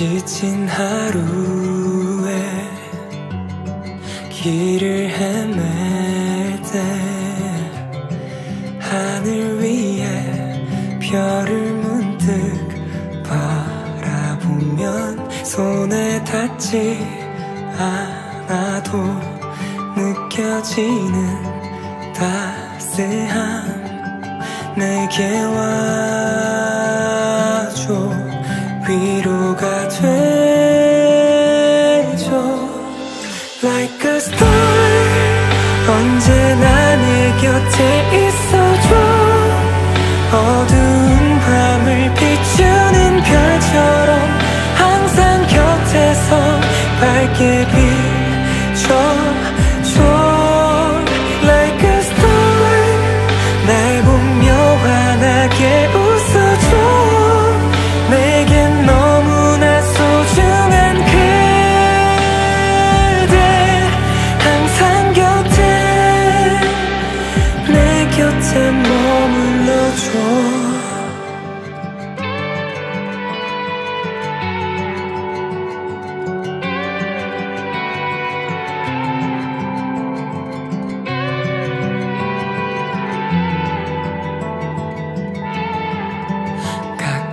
지친 하루에 길을 헤맬 때 하늘 위에 별을 문득 바라보면 손에 닿지 않아도 느껴지는 따스함 내게 와줘 위로가 되죠. Like a star 언제나 내 곁에 있어줘. 어두운 밤을 비추는 별처럼 항상 곁에서 밝게 비춰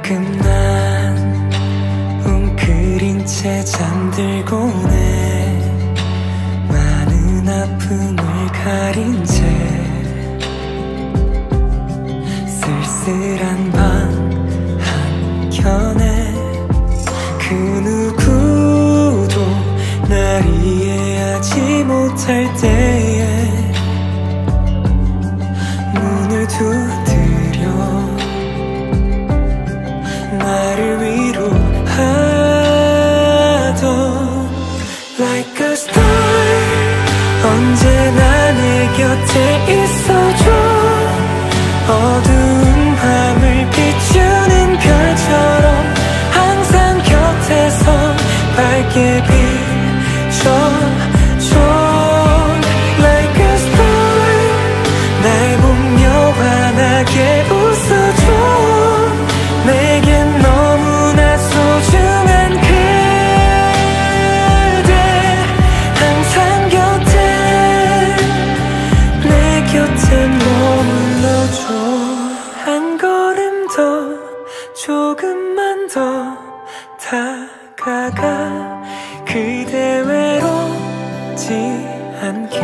가끔 난 웅크린 채 잠들곤 해 많은 아픔을 가린 채 쓸쓸한 방 한켠에 그 누구도 날 이해하지 못할 때에 Like 언제나 내 곁에 있어줘. 어두 더 조금만 더 다가가 그대 외롭지 않게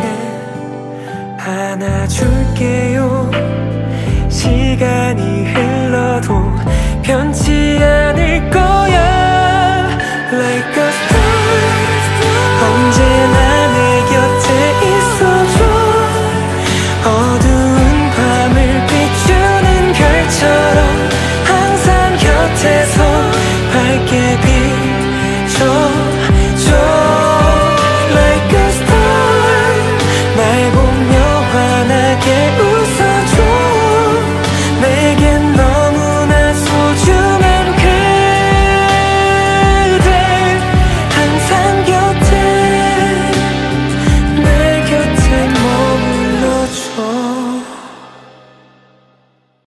안아줄게요. 시간이